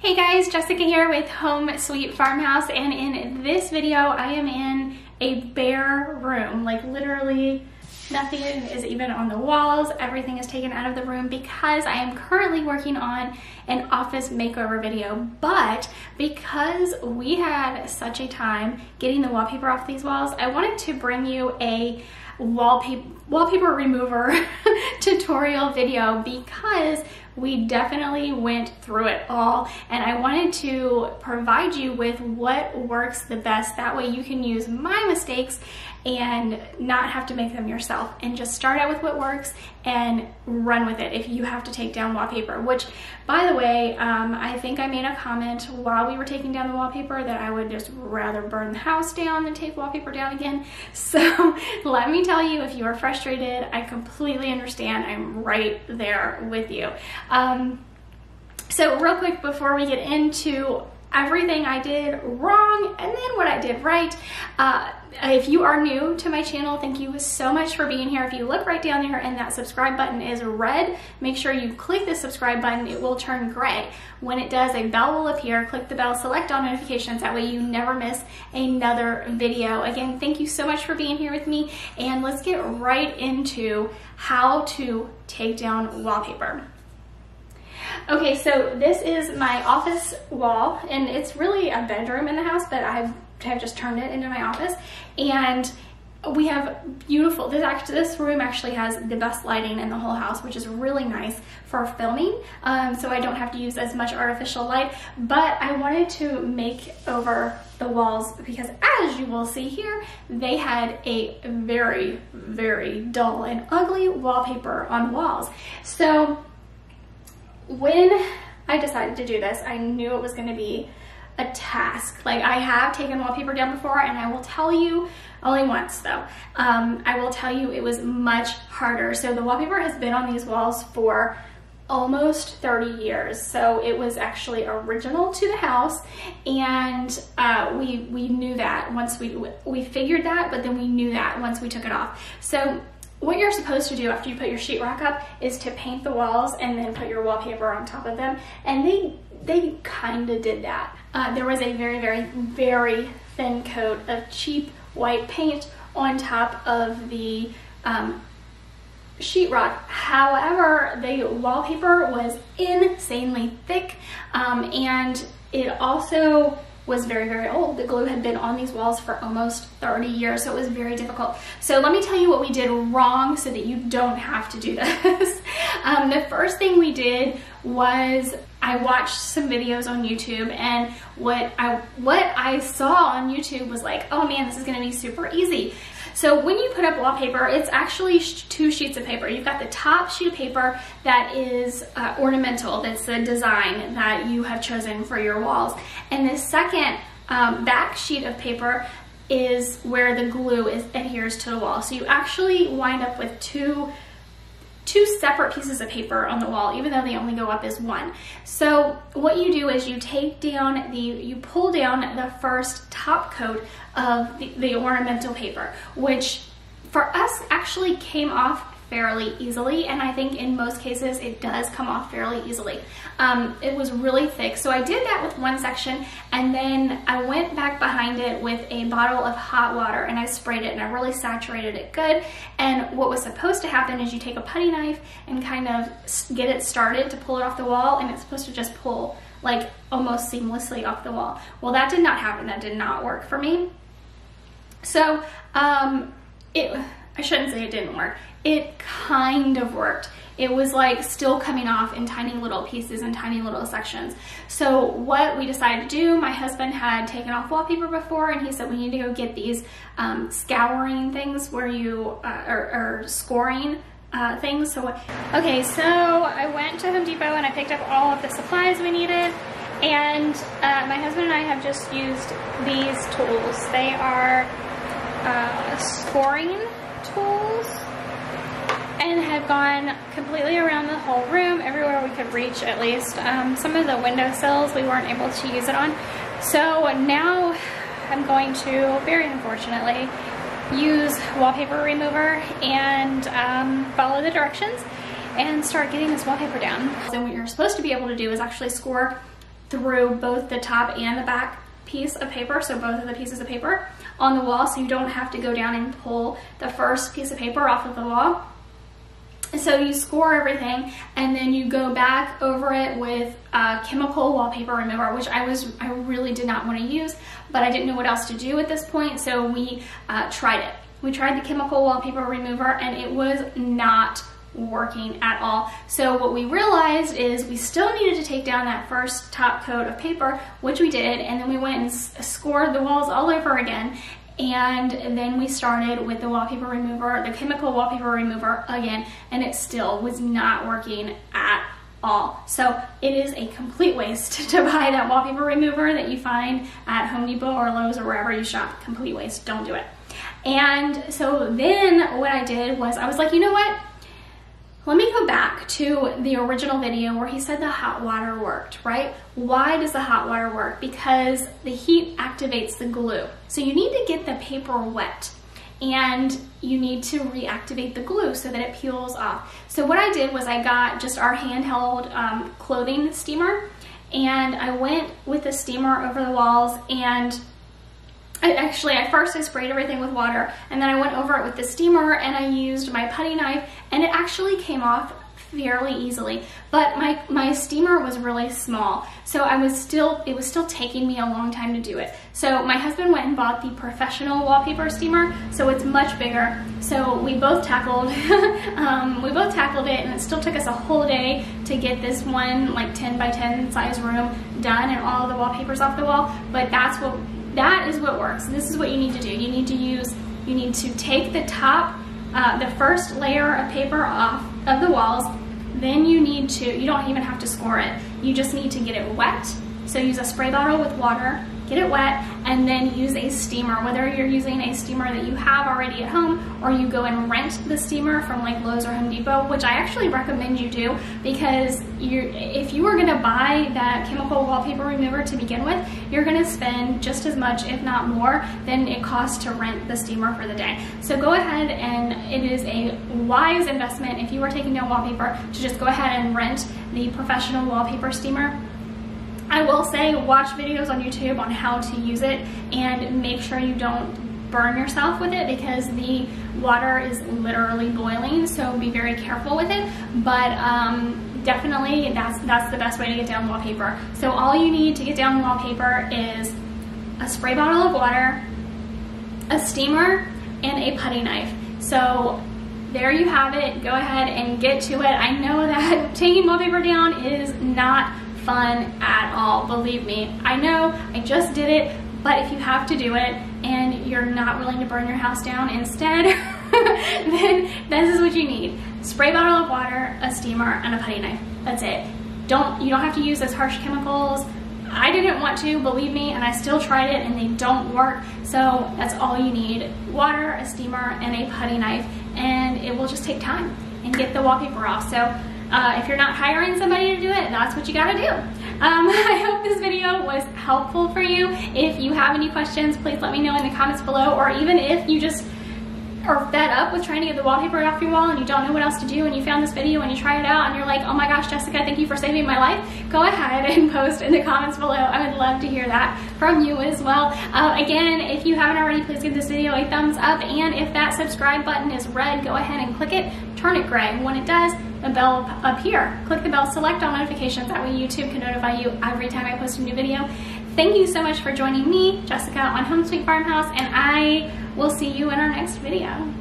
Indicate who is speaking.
Speaker 1: Hey guys, Jessica here with Home Sweet Farmhouse and in this video I am in a bare room, like literally nothing is even on the walls, everything is taken out of the room because I am currently working on an office makeover video, but because we had such a time getting the wallpaper off these walls, I wanted to bring you a wallpaper, wallpaper remover tutorial video because we definitely went through it all and I wanted to provide you with what works the best. That way you can use my mistakes and not have to make them yourself. And just start out with what works and run with it if you have to take down wallpaper which by the way um, I think I made a comment while we were taking down the wallpaper that I would just rather burn the house down than take wallpaper down again. So let me tell you if you are frustrated I completely understand. I'm right there with you um, so real quick before we get into everything I did wrong and then what I did right. Uh, if you are new to my channel, thank you so much for being here. If you look right down there and that subscribe button is red, make sure you click the subscribe button. It will turn gray. When it does, a bell will appear. Click the bell, select all notifications. That way you never miss another video. Again, thank you so much for being here with me. And let's get right into how to take down wallpaper. Okay, so this is my office wall, and it's really a bedroom in the house, but I've just turned it into my office. And we have beautiful, this, actually, this room actually has the best lighting in the whole house, which is really nice for filming. Um, so I don't have to use as much artificial light, but I wanted to make over the walls because as you will see here, they had a very, very dull and ugly wallpaper on walls. So when I decided to do this, I knew it was gonna be a task. Like I have taken wallpaper down before and I will tell you, only once though, um, I will tell you it was much harder. So the wallpaper has been on these walls for almost 30 years. So it was actually original to the house and uh, we, we knew that once we, we figured that, but then we knew that once we took it off. So what you're supposed to do after you put your sheetrock up is to paint the walls and then put your wallpaper on top of them. And they, they kind of did that. Uh, there was a very, very, very thin coat of cheap white paint on top of the um, sheetrock. However, the wallpaper was insanely thick um, and it also was very, very old. The glue had been on these walls for almost 30 years, so it was very difficult. So let me tell you what we did wrong so that you don't have to do this. um, the first thing we did was I watched some videos on YouTube and what I what I saw on YouTube was like, oh man, this is gonna be super easy. So when you put up wallpaper, it's actually two sheets of paper. You've got the top sheet of paper that is uh, ornamental, that's the design that you have chosen for your walls. And the second um, back sheet of paper is where the glue is adheres to the wall. So you actually wind up with two two separate pieces of paper on the wall, even though they only go up as one. So what you do is you take down the, you pull down the first top coat of the, the ornamental paper, which for us actually came off fairly easily and I think in most cases it does come off fairly easily. Um, it was really thick so I did that with one section and then I went back behind it with a bottle of hot water and I sprayed it and I really saturated it good and what was supposed to happen is you take a putty knife and kind of get it started to pull it off the wall and it's supposed to just pull like almost seamlessly off the wall. Well that did not happen, that did not work for me. So um, it, I shouldn't say it didn't work it kind of worked. It was like still coming off in tiny little pieces and tiny little sections. So what we decided to do, my husband had taken off wallpaper before and he said we need to go get these um, scouring things where you, uh, or, or scoring uh, things. So, okay, so I went to Home Depot and I picked up all of the supplies we needed. And uh, my husband and I have just used these tools. They are uh, scoring tools and have gone completely around the whole room, everywhere we could reach at least. Um, some of the windowsills we weren't able to use it on. So now I'm going to, very unfortunately, use wallpaper remover and um, follow the directions and start getting this wallpaper down. So what you're supposed to be able to do is actually score through both the top and the back piece of paper, so both of the pieces of paper on the wall so you don't have to go down and pull the first piece of paper off of the wall. So you score everything and then you go back over it with a chemical wallpaper remover, which I was I really did not want to use, but I didn't know what else to do at this point, so we uh, tried it. We tried the chemical wallpaper remover and it was not working at all. So what we realized is we still needed to take down that first top coat of paper, which we did, and then we went and scored the walls all over again. And then we started with the wallpaper remover, the chemical wallpaper remover again, and it still was not working at all. So it is a complete waste to buy that wallpaper remover that you find at Home Depot or Lowe's or wherever you shop. Complete waste, don't do it. And so then what I did was I was like, you know what? Let me go back to the original video where he said the hot water worked, right? Why does the hot water work? Because the heat activates the glue. So you need to get the paper wet and you need to reactivate the glue so that it peels off. So what I did was I got just our handheld um, clothing steamer and I went with the steamer over the walls and I actually, at first I sprayed everything with water and then I went over it with the steamer and I used my putty knife and it actually came off fairly easily. But my my steamer was really small so I was still it was still taking me a long time to do it. So my husband went and bought the professional wallpaper steamer so it's much bigger. So we both tackled um, we both tackled it and it still took us a whole day to get this one like 10 by 10 size room done and all the wallpapers off the wall. But that's what that is what works. This is what you need to do. You need to use, you need to take the top, uh, the first layer of paper off of the walls, then you need to, you don't even have to score it. You just need to get it wet. So use a spray bottle with water, get it wet, and then use a steamer, whether you're using a steamer that you have already at home or you go and rent the steamer from like Lowe's or Home Depot, which I actually recommend you do because if you were gonna buy that chemical wallpaper remover to begin with, you're gonna spend just as much, if not more, than it costs to rent the steamer for the day. So go ahead and it is a wise investment if you are taking down wallpaper to just go ahead and rent the professional wallpaper steamer I will say watch videos on YouTube on how to use it and make sure you don't burn yourself with it because the water is literally boiling so be very careful with it. But um, definitely that's that's the best way to get down wallpaper. So all you need to get down wallpaper is a spray bottle of water a steamer and a putty knife. So there you have it. Go ahead and get to it. I know that taking wallpaper down is not fun at all, believe me. I know, I just did it, but if you have to do it and you're not willing to burn your house down instead, then this is what you need. Spray bottle of water, a steamer, and a putty knife. That's it. Don't You don't have to use those harsh chemicals. I didn't want to, believe me, and I still tried it and they don't work. So that's all you need. Water, a steamer, and a putty knife, and it will just take time and get the wallpaper off. So uh, if you're not hiring somebody to do it, that's what you gotta do. Um, I hope this video was helpful for you. If you have any questions, please let me know in the comments below, or even if you just are fed up with trying to get the wallpaper off your wall and you don't know what else to do and you found this video and you try it out and you're like, oh my gosh, Jessica, thank you for saving my life, go ahead and post in the comments below. I would love to hear that from you as well. Uh, again, if you haven't already, please give this video a thumbs up and if that subscribe button is red, go ahead and click it, turn it gray. When it does, the bell up here. Click the bell, select all notifications, that way YouTube can notify you every time I post a new video. Thank you so much for joining me, Jessica, on Home Sweet Farmhouse, and I will see you in our next video.